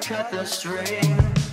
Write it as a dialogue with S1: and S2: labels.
S1: cut the string.